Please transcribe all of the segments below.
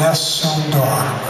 nessun dorme.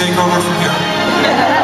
take over from here.